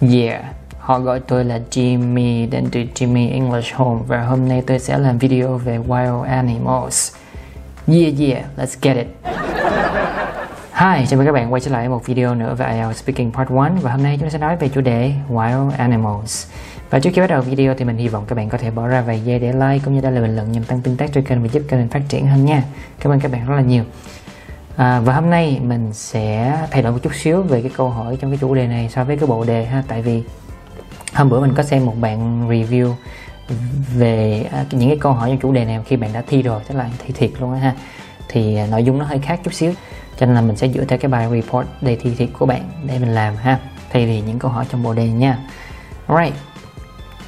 Yeah, họ gọi tôi là Jimmy đến từ Jimmy English Home và hôm nay tôi sẽ làm video về wild animals. Yeah yeah, let's get it. Hi, chào mừng các bạn quay trở lại một video nữa về IELTS Speaking Part 1 và hôm nay chúng ta sẽ nói về chủ đề Wild Animals. Và trước khi bắt đầu video thì mình hy vọng các bạn có thể bỏ ra vài giây để like cũng như để lại bình luận nhằm tăng tương tác cho kênh và giúp kênh mình phát triển hơn nha. Cảm ơn các bạn rất là nhiều. À, và hôm nay mình sẽ thay đổi một chút xíu về cái câu hỏi trong cái chủ đề này so với cái bộ đề ha. Tại vì hôm bữa mình có xem một bạn review về à, những cái câu hỏi trong chủ đề này khi bạn đã thi rồi tức là thi thiệt luôn ha. Thì à, nội dung nó hơi khác chút xíu cho nên là mình sẽ dựa theo cái bài report đề thi thiệt của bạn để mình làm ha. Thay vì những câu hỏi trong bộ đề nha. Alright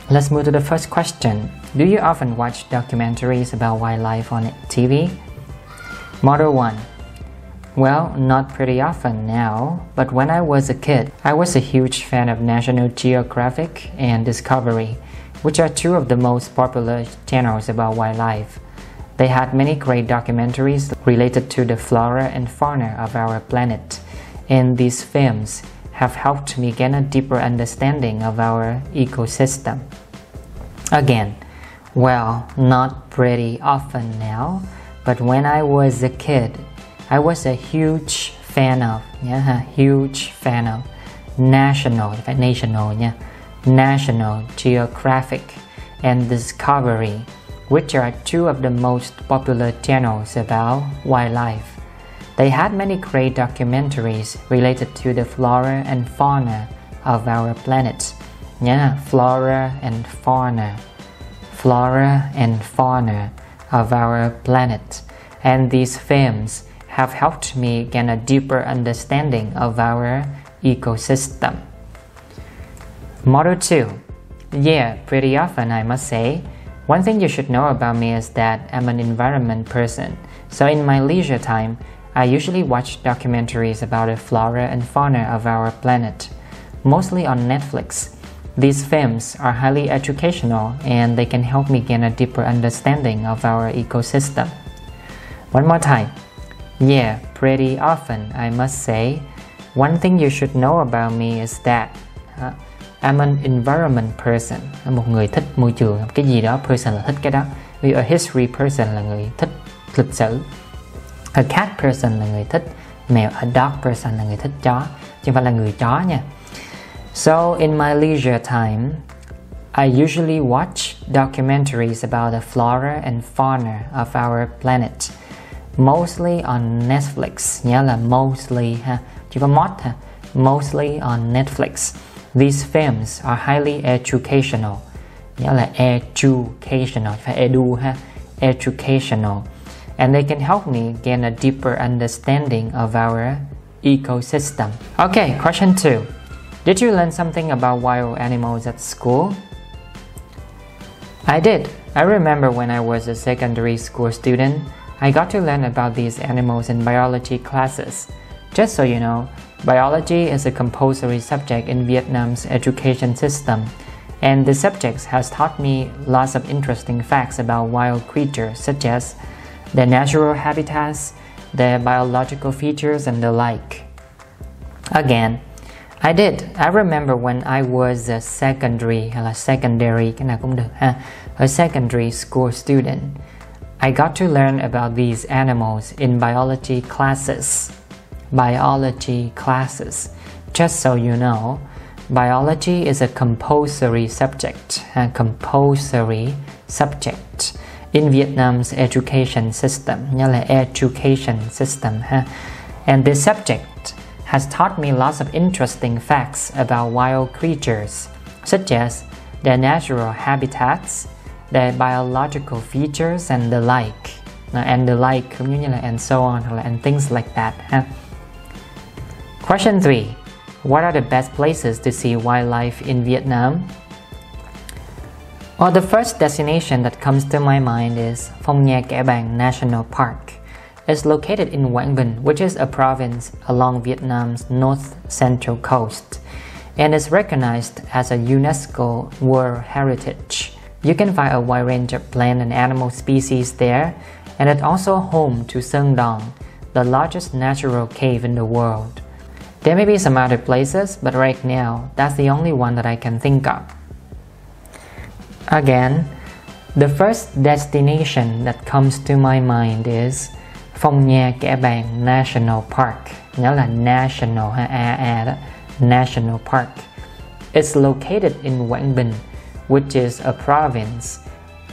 let's move to the first question. Do you often watch documentaries about wildlife on TV model one. Well, not pretty often now, but when I was a kid, I was a huge fan of National Geographic and Discovery, which are two of the most popular channels about wildlife. They had many great documentaries related to the flora and fauna of our planet, and these films have helped me gain a deeper understanding of our ecosystem. Again, well, not pretty often now, but when I was a kid, I was a huge fan of yeah, huge fan of National National nha National Geographic and Discovery which are two of the most popular channels about wildlife. They had many great documentaries related to the flora and fauna of our planet. Yeah, flora and fauna. Flora and fauna of our planet. And these films have helped me gain a deeper understanding of our ecosystem. Model 2. Yeah, pretty often I must say. One thing you should know about me is that I'm an environment person, so in my leisure time, I usually watch documentaries about the flora and fauna of our planet, mostly on Netflix. These films are highly educational and they can help me gain a deeper understanding of our ecosystem. One more time. Yeah, pretty often, I must say. One thing you should know about me is that uh, I'm an environment person, một người thích môi trường, cái gì đó person là thích cái đó. Ví a history person là người thích lịch sử. A cat person là người thích mèo, a dog person là người thích chó, chứ không phải là người chó nha. So in my leisure time, I usually watch documentaries about the flora and fauna of our planet mostly on Netflix. Nhớ là mostly ha chỉ có mod ha mostly on Netflix. These films are highly educational. Nhớ là educational. Phải edu ha educational. And they can help me gain a deeper understanding of our ecosystem. Okay question two. Did you learn something about wild animals at school? I did. I remember when I was a secondary school student I got to learn about these animals in biology classes. Just so you know, biology is a compulsory subject in Vietnam's education system, and the subject has taught me lots of interesting facts about wild creatures such as their natural habitats, their biological features, and the like. Again, I did. I remember when I was a secondary hay secondary cái nào cũng được ha, a secondary school student. I got to learn about these animals in biology classes. Biology classes. Just so you know, biology is a compulsory subject, a compulsory subject in Vietnam's education system, education system. And this subject has taught me lots of interesting facts about wild creatures, such as their natural habitats, their biological features and the like uh, and the like cũng and so on and things like that ha. Question 3 What are the best places to see wildlife in Vietnam? Well, the first destination that comes to my mind is Phong Nha Kẻ Bàng National Park. It's located in Quảng Bình, which is a province along Vietnam's north central coast, and is recognized as a UNESCO World Heritage. You can find a wide range of plant and animal species there, and it's also home to Sơn Đoòng, the largest natural cave in the world. There may be some other places, but right now, that's the only one that I can think of. Again, the first destination that comes to my mind is Phong Nha Kẻ Bàng National Park. Nhớ là National ha A đó. National Park. It's located in Quảng Bình, which is a province.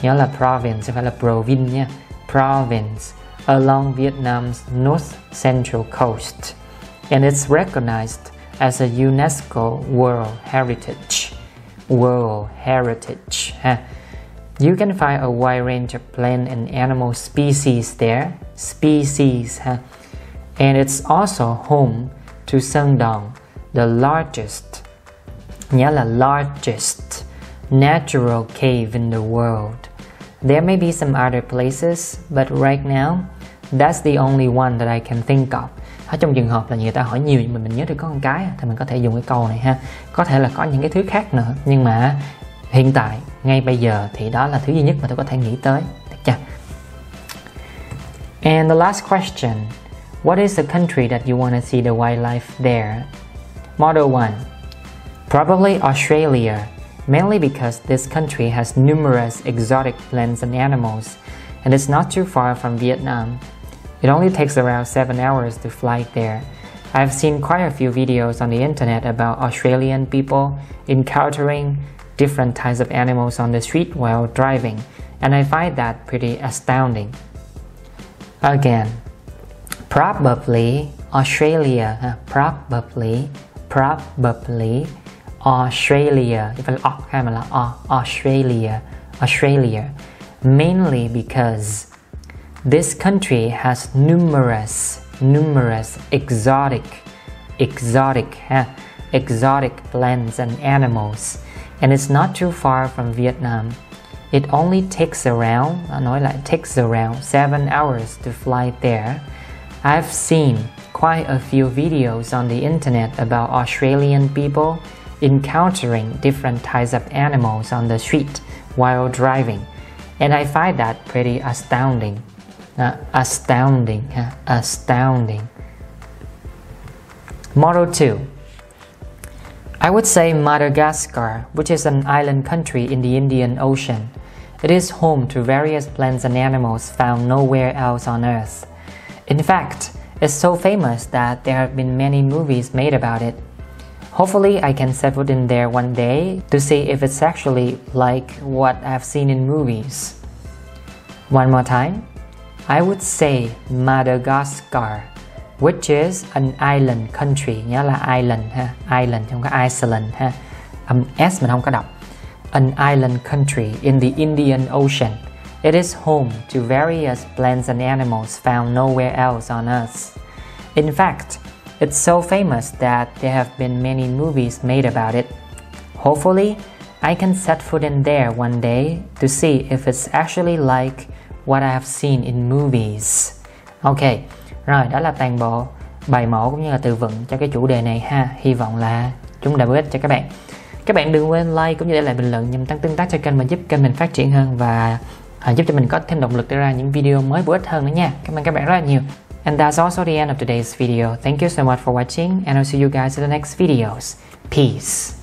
Nhớ là province không phải là province nha. Province along Vietnam's north central coast. And it's recognized as a UNESCO World Heritage. World Heritage. You can find a wide range of plant and animal species there. Species. And it's also home to Sơn Đoòng, the largest, nhớ là largest natural cave in the world. There may be some other places, but right now, that's the only one that I can think of. Ở trong trường hợp là người ta hỏi nhiều nhưng mà mình nhớ được có một cái thì mình có thể dùng cái câu này ha. Có thể là có những cái thứ khác nữa nhưng mà hiện tại ngay bây giờ thì đó là thứ duy nhất mà tôi có thể nghĩ tới. Được chưa? And the last question. What is the country that you want to see the wildlife there? Model 1. Probably Australia, mainly because this country has numerous exotic plants and animals, and it's not too far from Vietnam. It only takes around 7 hours to fly there. I've seen quite a few videos on the internet about Australian people encountering different types of animals on the street while driving, and I find that pretty astounding. Again, probably Australia, probably, probably Australia, if I oh, oh, Australia, Australia, mainly because this country has numerous, numerous exotic, exotic, exotic plants and animals, and it's not too far from Vietnam. It only takes around, nói lại, takes around 7 hours to fly there. I've seen quite a few videos on the internet about Australian people encountering different types of animals on the street while driving, and I find that pretty astounding. Uh, astounding, uh, astounding. Model 2. I would say Madagascar, which is an island country in the Indian Ocean. It is home to various plants and animals found nowhere else on Earth. In fact, it's so famous that there have been many movies made about it. Hopefully, I can set foot in there one day to see if it's actually like what I've seen in movies. One more time. I would say Madagascar, which is an island country. Nhớ là island ha, island không có Iceland ha. Âm S mình không có đọc. An island country in the Indian Ocean. It is home to various plants and animals found nowhere else on Earth. In fact, it's so famous that there have been many movies made about it. Hopefully, I can set foot in there one day to see if it's actually like what I have seen in movies. Ok, rồi đó là toàn bộ bài mẫu cũng như là từ vựng cho cái chủ đề này ha. Hy vọng là chúng đã bổ ích cho các bạn. Các bạn đừng quên like cũng như để lại bình luận nhằm tăng tương tác cho kênh và giúp kênh mình phát triển hơn và à, giúp cho mình có thêm động lực để ra những video mới bổ ích hơn nữa nha. Cảm ơn các bạn rất là nhiều. And that's also the end of today's video. Thank you so much for watching and I'll see you guys in the next videos. Peace.